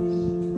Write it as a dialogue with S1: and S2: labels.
S1: Amen.